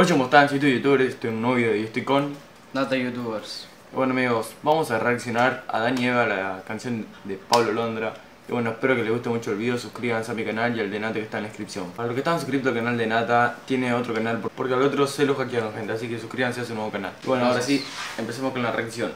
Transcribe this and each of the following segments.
Hoy ¿cómo están? Soy tu youtuber, estoy en un nuevo video y estoy con... Data Youtubers. Bueno amigos, vamos a reaccionar a Dani Eva, la canción de Pablo Londra. Y bueno, espero que les guste mucho el video, suscríbanse a mi canal y al de Nata que está en la descripción. Para los que están suscritos al canal de Nata, tiene otro canal porque al otro se lo hackearon gente, así que suscríbanse a su nuevo canal. Y bueno, ahora sí, empecemos con la reacción.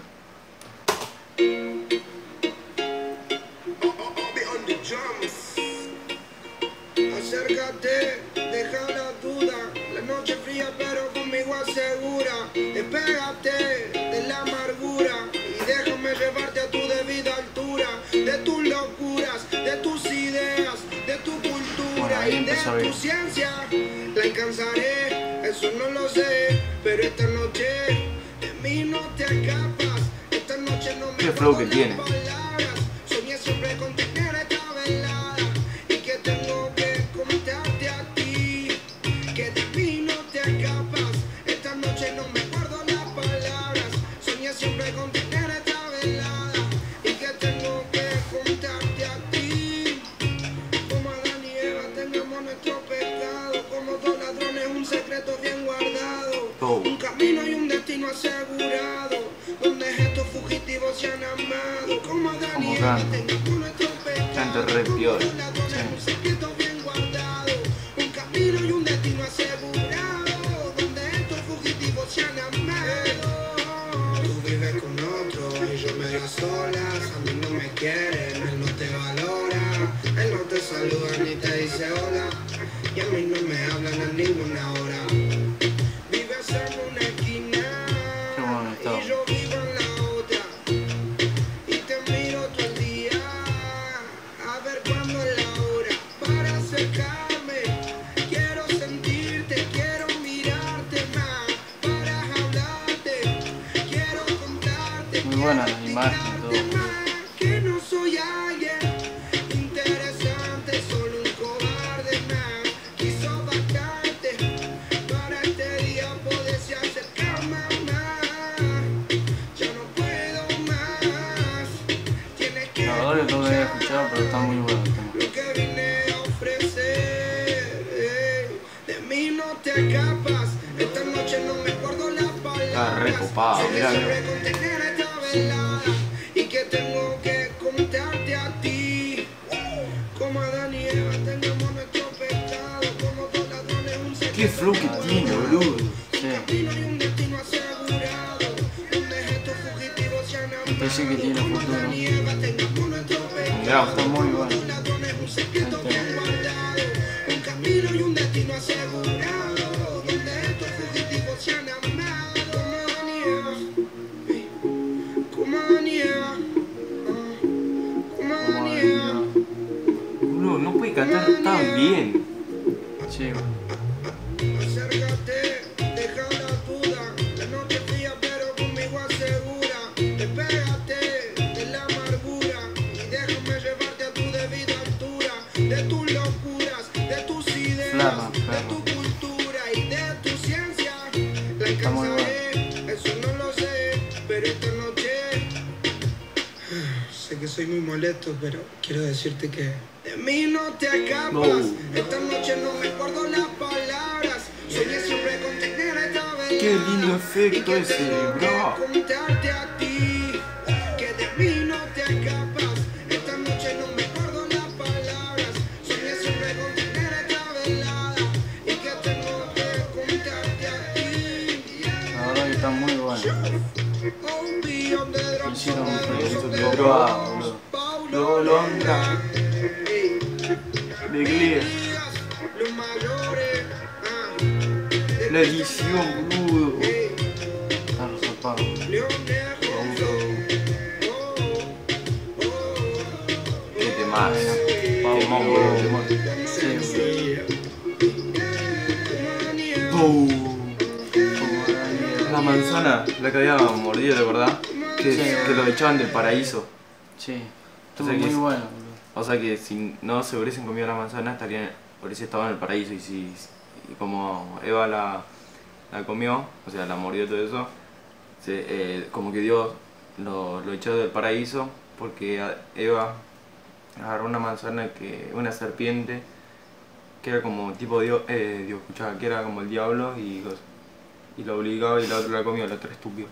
De la amargura y déjame llevarte a tu debida altura. De tus locuras, de tus ideas, de tu cultura y de tu ciencia. La alcanzaré, eso no lo sé, pero esta noche de mí no te escapas. Esta noche no me Qué flow que tiene. Un camino y un destino asegurado, donde estos fugitivos se han amado. Como Eva canta. tengamos nuestro pecado, como un secreto bien guardado, un camino y un destino asegurado, donde estos fugitivos se han amado. Tú vives con otro y yo me a solas, a mí no me quieren, él no te valora, él no te saluda ni te dice hola, y a mí no me hablan a ninguna hora. Contarte. Muy buena quiero la imagen y todo. Que no soy alguien interesante, solo un cobarde más. Quiso bastante para este día poderse acercarme más. Ya no puedo más. Tienes que La verdad lo escuchado, pero está muy bueno el tema. lo que vine a ofrecer. De mí no te escapas. Esta noche no me acuerdo las. Está re copado, Y que tengo que contarte a ti. Como Adán y Eva tengamos nuestro pecado, como dos ladrones un secreto. Qué flow que tiene, boludo. Sí. Este sí que tiene futuro. Graba. Está muy bueno. Sí, Acércate, deja la duda, la noche fría pero conmigo asegura. Despégate de la amargura y déjame llevarte a tu debida altura. De tus locuras, de tus ideas, Flama, de tu que soy muy molesto, pero quiero decirte que de mí no te escapas. No. Esta noche no me acuerdo las palabras. Soñé siempre con tener esta velada. Qué lindo efecto y que ese, tengo que bro. contarte a ti que de mí no te escapas. Esta noche no me acuerdo las palabras. Soñé siempre con tener esta velada y que tengo que contarte a ti. que está muy bueno. Hicieron un proyecto de de droga, De Glee. Los mayores. ah, La edición, boludo. Gonzo. Oh, oh, Qué. Pablo. Temón, boludo, temón. Sí, como la manzana, la que había mordido, ¿te acordás? Que, Sí. que lo echaban del paraíso. Sí, estuvo O sea muy es- bueno. O sea que si no se hubiesen comido la manzana, estarían, hubiese estado en el paraíso. Y si y como Eva la, la comió, o sea, la mordió todo eso, se- eh, como que Dios lo, lo echó del paraíso porque Eva agarró una manzana que una serpiente que era como tipo Dios, eh, Dios escuchaba, que era como el diablo y, y lo obligaba y el otro la comió, el otro estúpido.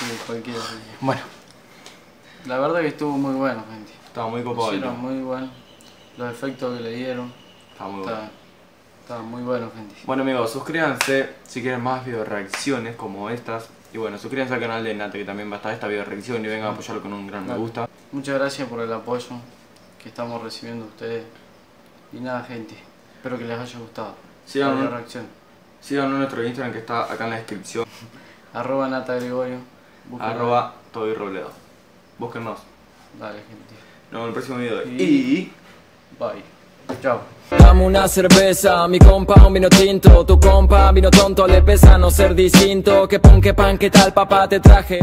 Sí, cualquiera. Bueno, La verdad que estuvo muy bueno, gente. Estaba muy copado Hicieron tema. muy bueno. Los efectos que le dieron. Estaba muy bueno. Está muy bueno, gente. Bueno amigos, suscríbanse si quieren más video reacciones como estas. Y bueno, suscríbanse al canal de Nate que también va a estar esta video reacción y vengan a apoyarlo con un gran me Dale. gusta. Muchas gracias por el apoyo que estamos recibiendo de ustedes. Y nada, gente. Espero que les haya gustado. Sigan- la reacción. Síganos en nuestro Instagram que está acá en la descripción. Arroba Nata Gregorio. Arroba Toby Robledo. Búsquennos. Dale, gente. Nos vemos en el próximo video. Y- Y... Bye. Chao. Dame una cerveza, mi compa un vino tinto Tu compa vino tonto, le pesa no ser distinto Que pon, que pan, que tal papá te traje